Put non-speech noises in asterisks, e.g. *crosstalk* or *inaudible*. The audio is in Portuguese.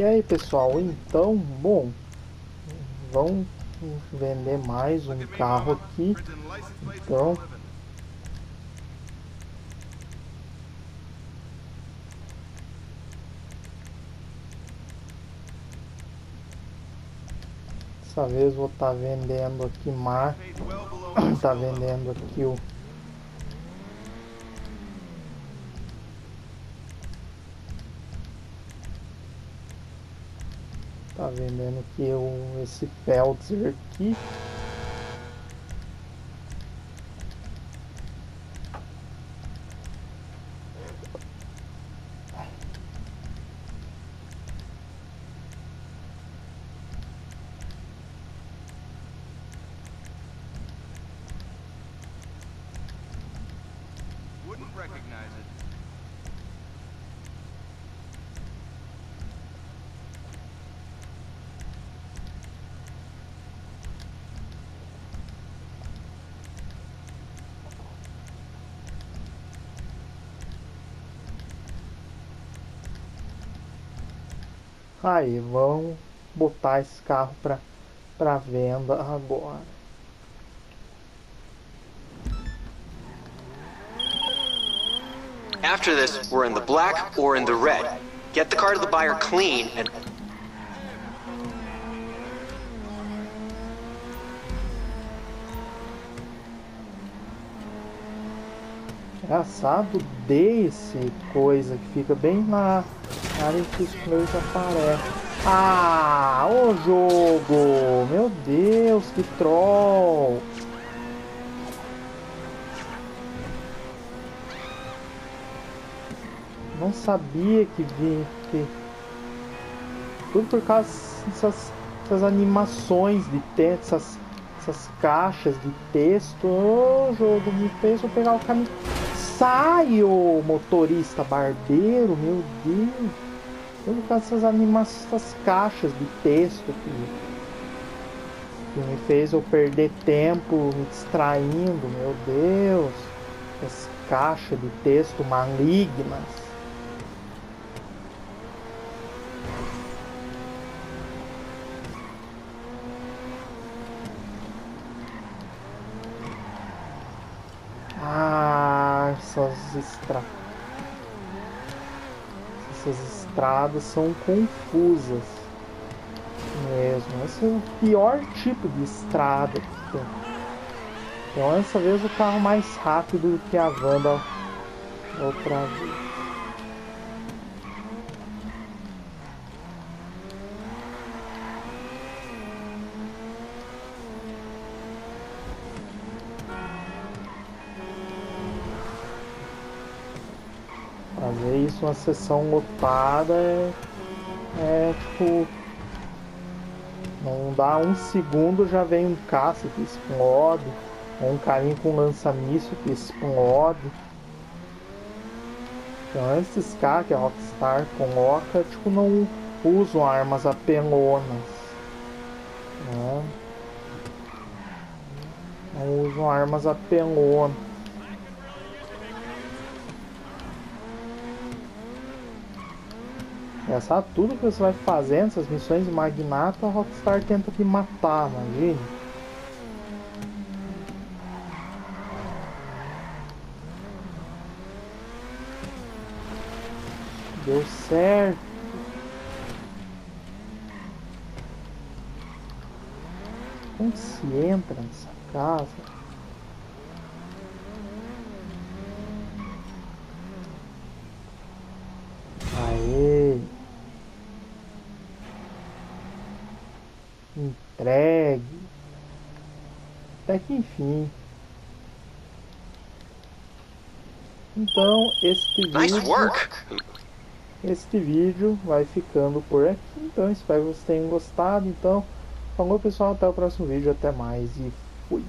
E aí pessoal, então, bom, vamos vender mais um carro aqui, então. Dessa vez vou estar tá vendendo aqui mar, *clears throat* tá vendendo aqui o Tá vendendo aqui o, esse Peltzer aqui. Aí, vamos botar esse carro para para venda agora. After this, we're in the black or in the red. Get the car to the buyer clean and Engraçado desse coisa que fica bem na que os players aparecem. Ah, o jogo! Meu Deus, que troll! Não sabia que vinha que tudo por causa dessas, dessas animações de texto, essas, essas caixas de texto. Ô oh, jogo, me fez pegar o caminho sai, ô motorista barbeiro, meu Deus. Tudo com essas animações, essas caixas de texto que, que me fez eu perder tempo me distraindo, meu Deus. Essas caixas de texto malignas. essas estradas. Essas estradas são confusas mesmo. Esse é o pior tipo de estrada. Então dessa vez o carro mais rápido do que a van da outra vez. Fazer isso uma sessão lotada é, é tipo. Não dá um segundo já vem um caça que explode, ou um carinho com lança-míssil que explode. Então esses caras que a Rockstar coloca, tipo, não usam armas apelonas. Né? Não usam armas apelonas. Essa tudo que você vai fazendo, essas missões magnata, a Rockstar tenta te matar, imagine. Deu certo. Como se entra nessa casa? Entregue. Até que enfim. Então, este vídeo, este vídeo vai ficando por aqui. Então, espero que vocês tenham gostado. Então, falou pessoal, até o próximo vídeo. Até mais e fui.